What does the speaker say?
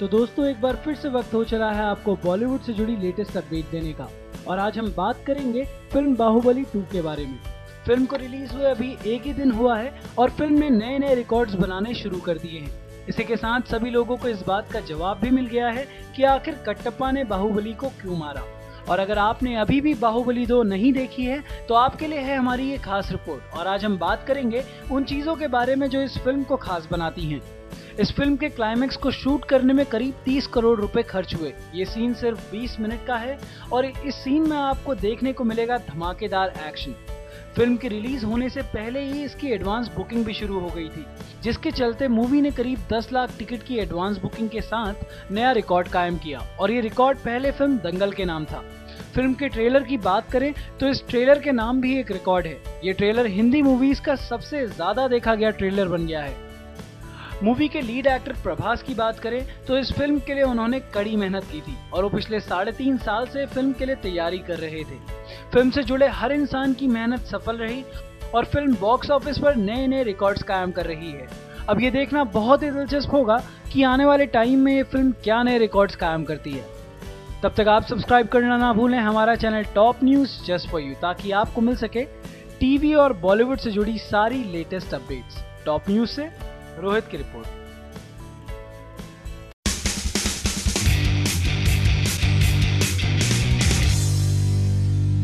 तो दोस्तों, एक बार फिर से वक्त हो चला है आपको बॉलीवुड से जुड़ी लेटेस्ट अपडेट देने का। और आज हम बात करेंगे फ़िल्म बाहुबली 2 के बारे में। फ़िल्म को रिलीज़ हुए अभी एक ही दिन हुआ है और फ़िल्म ने नए नए रिकॉर्ड्स बनाने शुरू कर दिए हैं। इसी के साथ सभी लोगों को इस बात का जवाब भी मिल गया है कि आखिर कटप्पा ने बाहुबली को क्यों मारा? और अगर आपने अभी भी बाहुबली दो नहीं देखी है तो आपके लिए है हमारी ये खास रिपोर्ट। और आज हम बात करेंगे उन चीज़ों के बारे में जो इस फ़िल्म को खास बनाती हैं। इस फ़िल्म के क्लाइमेक्स को शूट करने में करीब 30 करोड़ रुपए खर्च हुए। ये सीन सिर्फ़ 20 मिनट का है और इस सीन में आपको देखने को मिलेगा धमाकेदार एक्शन फ़िल्म के रिलीज़ होने से पहले ही इसकी एडवांस बुकिंग भी शुरू हो गई थी, जिसके चलते मूवी ने करीब 10 लाख टिकट की एडवांस बुकिंग के साथ नया रिकॉर्ड कायम किया और ये रिकॉर्ड पहले फ़िल्म दंगल के नाम था। फ़िल्म के ट्रेलर की बात करें तो इस ट्रेलर के नाम भी एक रिकॉर्ड है। ये ट्रेलर हिंदी मूवीज़ का सबसे ज़्यादा देखा गया ट्रेलर बन गया है। मूवी के लीड एक्टर प्रभास की बात करें तो इस फ़िल्म के लिए उन्होंने कड़ी मेहनत की थी और वो पिछले साढ़े तीन साल से फ़िल्म के लिए तैयारी कर रहे थे। फ़िल्म से जुड़े हर इंसान की मेहनत सफल रही और फ़िल्म बॉक्स ऑफ़िस पर नए नए रिकॉर्ड्स कायम कर रही है। अब ये देखना बहुत ही दिलचस्प होगा कि आने वाले टाइम में ये फ़िल्म क्या नए रिकॉर्ड्स कायम करती है। तब तक आप सब्सक्राइब करना ना भूलें हमारा channel top news just for you ताकि आपको मिल सके टीवी और बॉलीवुड से जुड़ी सारी लेटेस्ट अपडेट्स टॉप न्यूज़ से रोहित की रिपोर्ट।